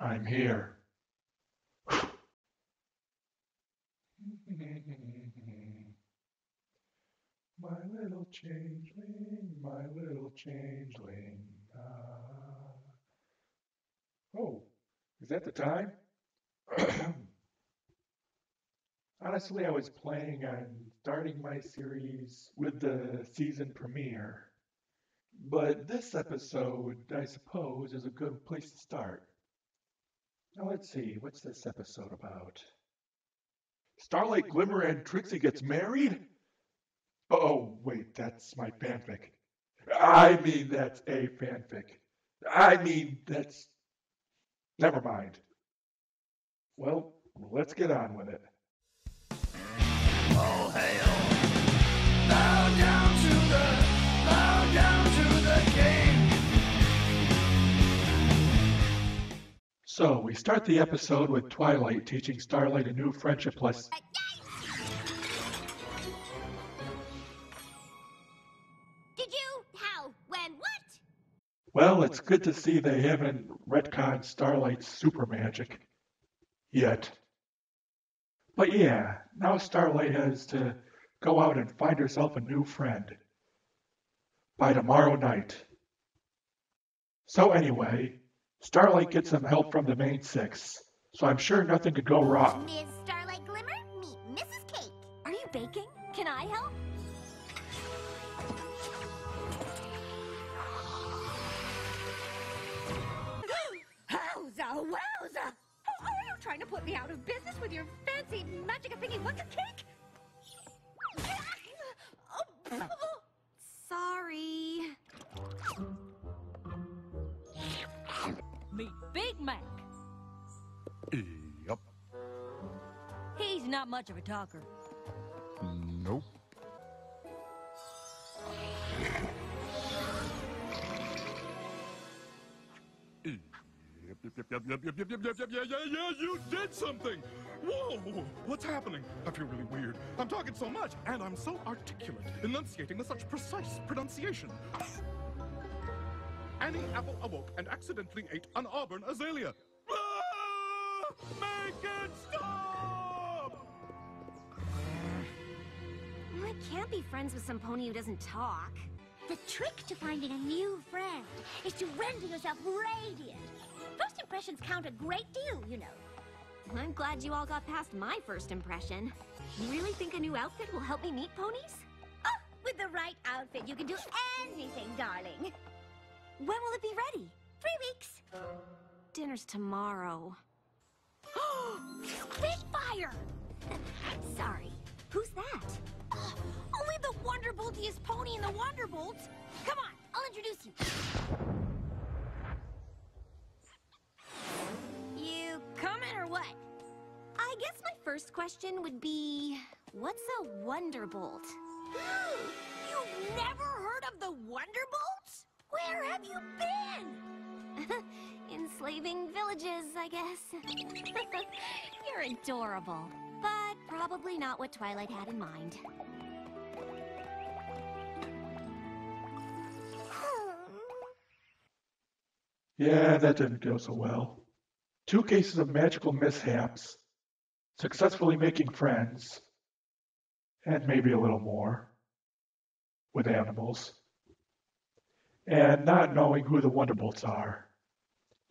I'm here. My little changeling, my little changeling. Ah. Oh, is that the time? Honestly, I was planning on starting my series with the season premiere. But this episode, I suppose, is a good place to start. Now let's see, what's this episode about? Starlight Glimmer and Trixie gets married? Oh, wait, that's my fanfic. I mean, that's a fanfic. I mean, that's. Never mind. Well, let's get on with it. Oh, All hail. So, we start the episode with Twilight teaching Starlight a new friendship lesson. Did you? How? When? What? Well, it's good to see they haven't retconned Starlight's super magic. Yet. But yeah, now Starlight has to go out and find herself a new friend. By tomorrow night. So anyway, Starlight gets some help from the main six, so I'm sure nothing could go wrong. Ms. Starlight Glimmer, meet Mrs. Cake. Are you baking? Can I help? Wowza, wowza! Oh, are you trying to put me out of business with your fancy magic thingy what's a cake? Oh, Sorry. Big Mac. Yep. He's not much of a talker. Nope. Yep, yep, yep, yep, yep, yep, yep, yep, yep, yeah, yeah, yeah, you did something! Whoa, what's happening? I feel really weird. I'm talking so much, and I'm so articulate, enunciating with such precise pronunciation. Annie Apple awoke and accidentally ate an auburn azalea. Ah! Make it stop! I can't be friends with some pony who doesn't talk. The trick to finding a new friend is to render yourself radiant. First impressions count a great deal, you know. I'm glad you all got past my first impression. You really think a new outfit will help me meet ponies? oh, with the right outfit, you can do anything, darling. When will it be ready? Three weeks. Dinner's tomorrow. Spitfire! Sorry. Who's that? Only the Wonderboltiest pony in the Wonderbolts. Come on, I'll introduce you. You coming or what? I guess my first question would be, what's a Wonderbolt? You've never heard of the Wonderbolts? Where have you been? Enslaving villages, I guess. You're adorable, but probably not what Twilight had in mind. Yeah, that didn't go so well. Two cases of magical mishaps, successfully making friends, and maybe a little more with animals, and not knowing who the Wonderbolts are,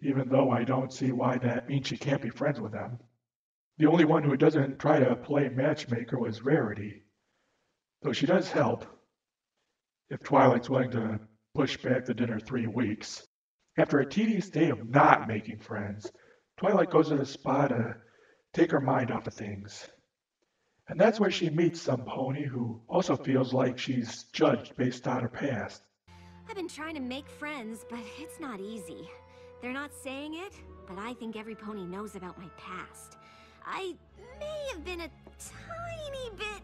even though I don't see why that means she can't be friends with them. The only one who doesn't try to play matchmaker was Rarity, though she does help if Twilight's willing to push back the dinner three weeks. After a tedious day of not making friends, Twilight goes to the spa to take her mind off of things. And that's where she meets some pony who also feels like she's judged based on her past. I've been trying to make friends, but it's not easy. They're not saying it, but I think every pony knows about my past. I may have been a tiny bit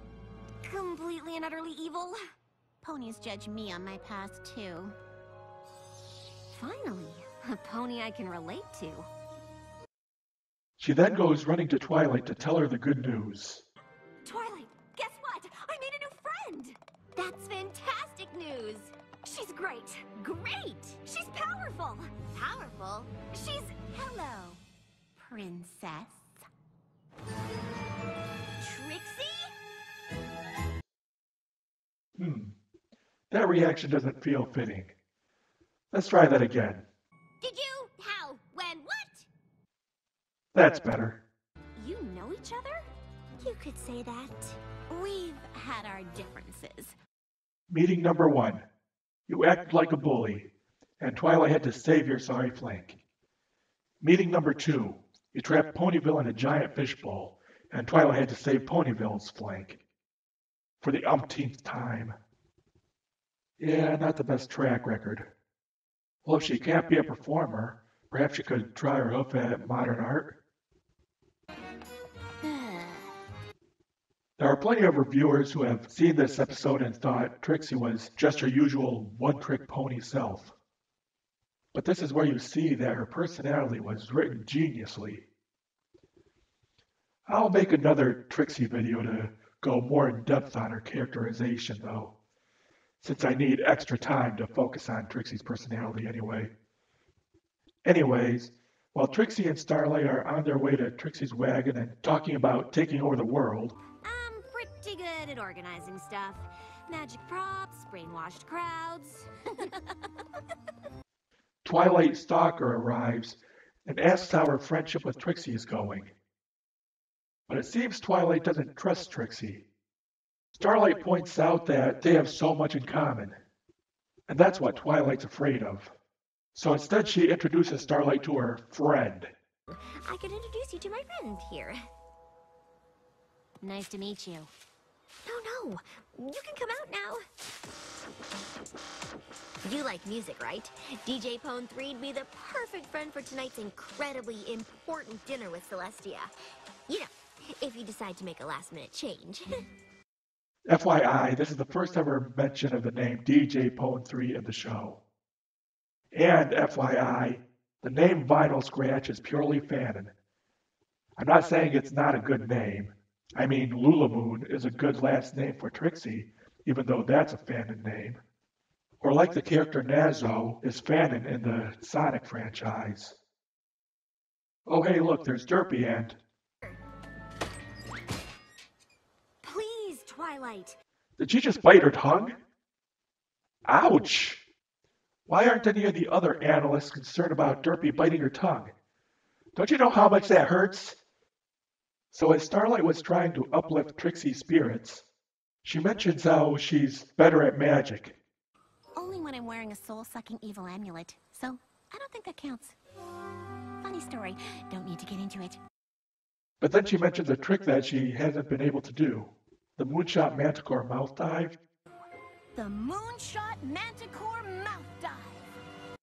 completely and utterly evil. Ponies judge me on my past, too. Finally, a pony I can relate to. She then goes running to Twilight to tell her the good news. Twilight, guess what? I made a new friend! That's fantastic news! She's great! Great! She's powerful! Powerful? She's... Hello. princess. Trixie? Hmm. That reaction doesn't feel fitting. Let's try that again. Did you? How? When? What? That's better. You know each other? You could say that. We've had our differences. Meeting number one. You act like a bully, and Twilight had to save your sorry flank. Meeting number two. You trapped Ponyville in a giant fishbowl, and Twilight had to save Ponyville's flank. For the umpteenth time. Yeah, not the best track record. Well, if she can't be a performer, perhaps she could try her hoof at modern art. There are plenty of reviewers who have seen this episode and thought Trixie was just her usual one trick pony self. But this is where you see that her personality was written geniusly. I'll make another Trixie video to go more in depth on her characterization, though, since I need extra time to focus on Trixie's personality anyway. Anyways, while Trixie and Starlight are on their way to Trixie's wagon and talking about taking over the world, good at organizing stuff. Magic props, brainwashed crowds. Twilight Stalker arrives and asks how her friendship with Trixie is going. But it seems Twilight doesn't trust Trixie. Starlight points out that they have so much in common, and that's what Twilight's afraid of. So instead, she introduces Starlight to her friend. I could introduce you to my friend here. Nice to meet you. No, no, you can come out now. You like music, right? DJ Pon-3'd be the perfect friend for tonight's incredibly important dinner with Celestia. You know, if you decide to make a last minute change. FYI, this is the first ever mention of the name DJ Pon-3 in the show. And FYI, the name Vinyl Scratch is purely fanon. I'm not saying it's not a good name. I mean, Lulamoon is a good last name for Trixie, even though that's a fanon name. Or like the character Nazo is fanon in the Sonic franchise. Oh hey look, there's Derpy and Please, Twilight. Did she just bite her tongue? Ouch! Why aren't any of the other analysts concerned about Derpy biting her tongue? Don't you know how much that hurts? So as Starlight was trying to uplift Trixie's spirits, she mentions how she's better at magic. Only when I'm wearing a soul-sucking evil amulet, so I don't think that counts. Funny story. Don't need to get into it. But then she mentions a trick that she hasn't been able to do. The Moonshot Manticore mouth dive. The Moonshot Manticore Mouth Dive.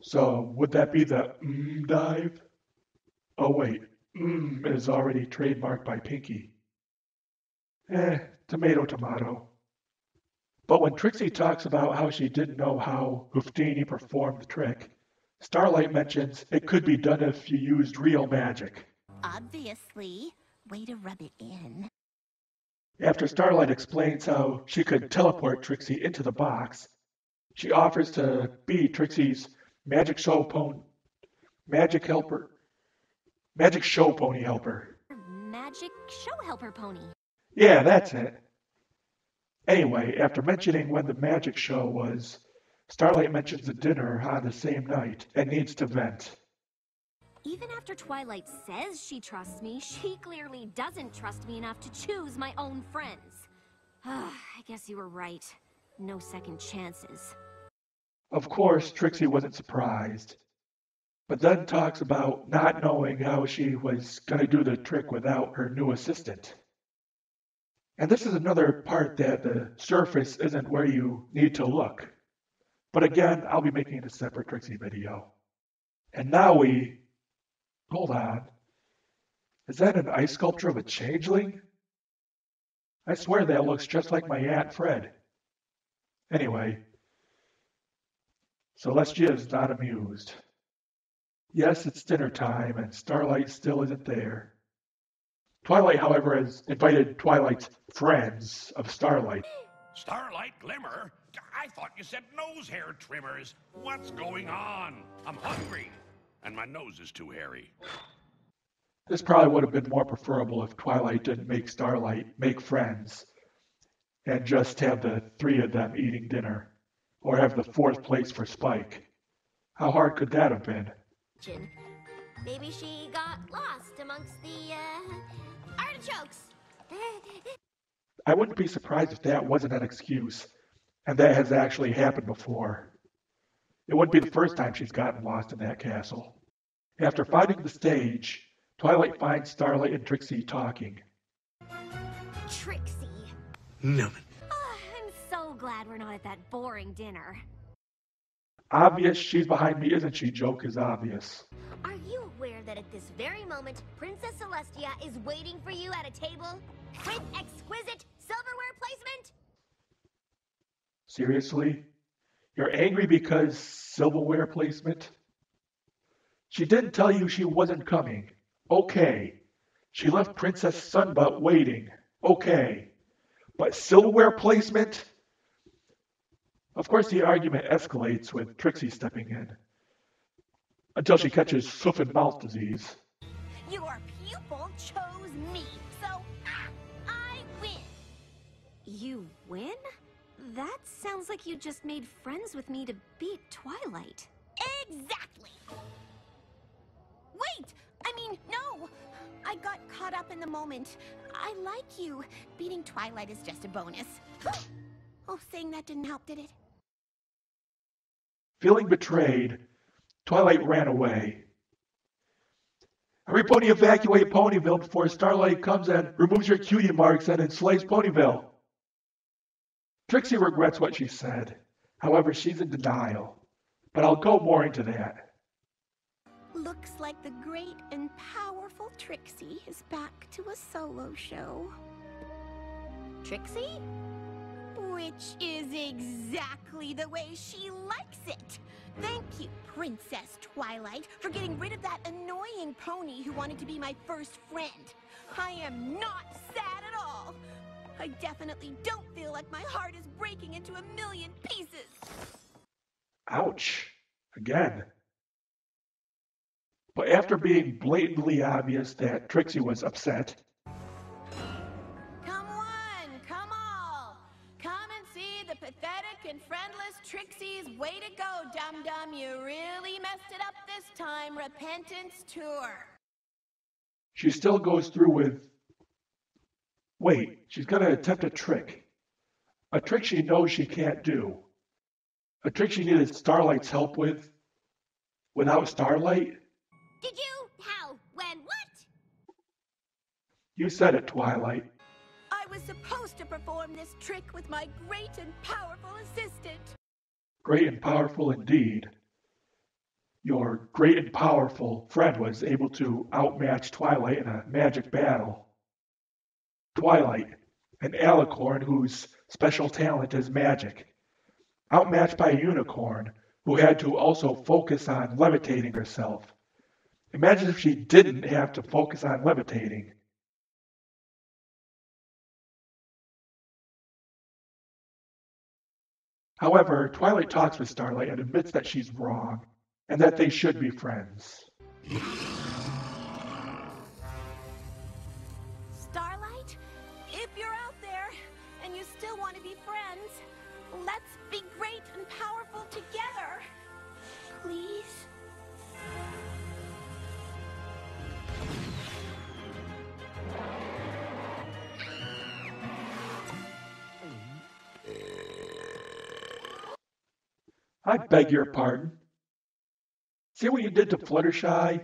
So would that be the mm dive? Oh wait, is already trademarked by Pinky. Eh, tomato tomato. But when Trixie talks about how she didn't know how Houdini performed the trick, Starlight mentions it could be done if you used real magic. Obviously. Way to rub it in. After Starlight explains how she could teleport Trixie into the box, she offers to be Trixie's magic show pony, magic helper, magic show pony helper. Magic show helper pony. Yeah, that's it. Anyway, after mentioning when the magic show was, Starlight mentions a dinner on the same night and needs to vent. Even after Twilight says she trusts me, she clearly doesn't trust me enough to choose my own friends. I guess you were right. No second chances. Of course, Trixie wasn't surprised, but then talks about not knowing how she was going to do the trick without her new assistant. And this is another part that the surface isn't where you need to look. But again, I'll be making a separate Trixie video. And now we. Hold on. Is that an ice sculpture of a changeling? I swear that looks just like my Aunt Fred. Anyway, Celestia is not amused. Yes, it's dinner time, and Starlight still isn't there. Twilight, however, has invited Twilight's friends of Starlight. Starlight Glimmer? I thought you said nose hair trimmers. What's going on? I'm hungry, and my nose is too hairy. This probably would have been more preferable if Twilight didn't make Starlight make friends and just have the three of them eating dinner, or have the fourth place for Spike. How hard could that have been? Chin. Maybe she got lost amongst the, uh, artichokes. I wouldn't be surprised if that wasn't an excuse, and that has actually happened before. It wouldn't be the first time she's gotten lost in that castle. After finding the stage, Twilight finds Starlight and Trixie talking. Trixie. No. Ah, I'm so glad we're not at that boring dinner. Obvious she's behind me, isn't she? Joke is obvious. Are you aware that at this very moment, Princess Celestia is waiting for you at a table with exquisite silverware placement? Seriously? You're angry because silverware placement? She didn't tell you she wasn't coming. Okay. She left Princess Sunbutt waiting. Okay. But silverware placement? Of course, the argument escalates with Trixie stepping in. Until she catches foot and mouth disease. Your pupil chose me, so I win. You win? That sounds like you just made friends with me to beat Twilight. Exactly. Wait! I mean, no! I got caught up in the moment. I like you. Beating Twilight is just a bonus. oh, saying that didn't help, did it? Feeling betrayed, Twilight ran away. Everybody evacuate Ponyville before Starlight comes and removes your cutie marks and enslaves Ponyville. Trixie regrets what she said. However, she's in denial. But I'll go more into that. Looks like the great and powerful Trixie is back to a solo show. Trixie? Which is exactly the way she likes it. Thank you, Princess Twilight, for getting rid of that annoying pony who wanted to be my first friend. I am not sad at all. I definitely don't feel like my heart is breaking into a million pieces. Ouch. Again. But after being blatantly obvious that Trixie was upset, Trixie's way to go, dum dum. You really messed it up this time. Repentance tour. she still goes through with wait, she's going to attempt a trick. A trick she knows she can't do. A trick she needed Starlight's help with without Starlight? Did you? How? When? What? You said it, Twilight. I was supposed to perform this trick with my great and powerful assistant. Great and powerful indeed. Your great and powerful friend was able to outmatch Twilight in a magic battle. Twilight, an alicorn whose special talent is magic, outmatched by a unicorn who had to also focus on levitating herself. Imagine if she didn't have to focus on levitating. However, Twilight talks with Starlight and admits that she's wrong and that they should be friends. I beg your pardon. See what you did to Fluttershy?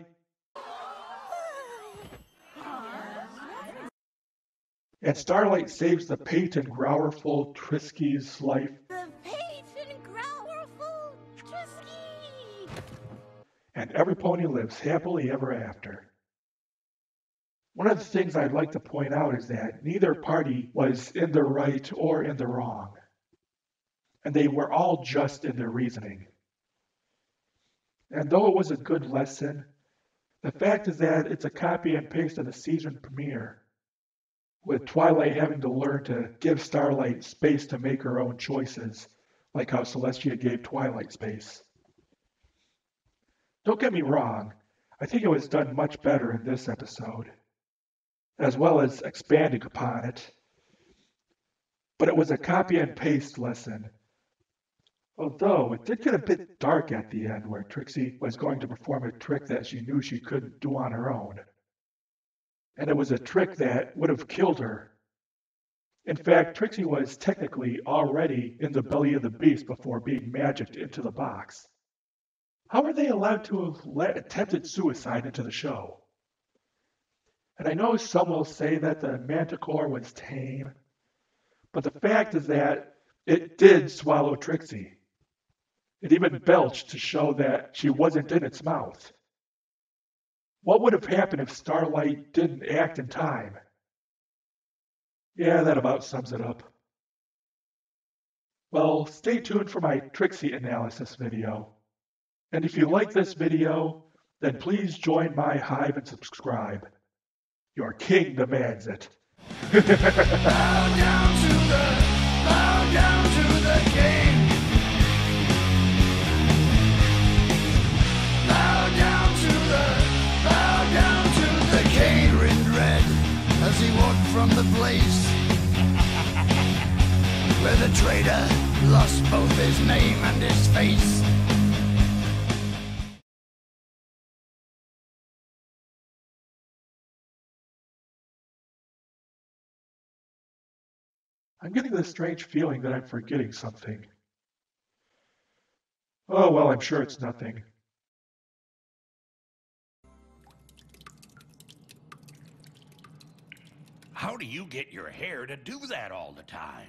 And Starlight saves the Peyton Growerful Triskey's life. The Peyton Growerful Trisky! and every pony lives happily ever after. One of the things I'd like to point out is that neither party was in the right or in the wrong, and they were all just in their reasoning. And though it was a good lesson, the fact is that it's a copy and paste of the season premiere, with Twilight having to learn to give Starlight space to make her own choices, like how Celestia gave Twilight space. Don't get me wrong, I think it was done much better in this episode, as well as expanding upon it. But it was a copy and paste lesson. Although it did get a bit dark at the end, where Trixie was going to perform a trick that she knew she couldn't do on her own. And it was a trick that would have killed her. In fact, Trixie was technically already in the belly of the beast before being magicked into the box. How are they allowed to have let attempted suicide into the show? And I know some will say that the manticore was tame, but the fact is that it did swallow Trixie. It even belched to show that she wasn't in its mouth. What would have happened if Starlight didn't act in time? Yeah, that about sums it up. Well, stay tuned for my Trixie analysis video. And if you like this video, then please join my hive and subscribe. Your king demands it. from the place where the traitor lost both his name and his face. I'm getting this strange feeling that I'm forgetting something. Oh, well, I'm sure it's nothing. How do you get your hair to do that all the time?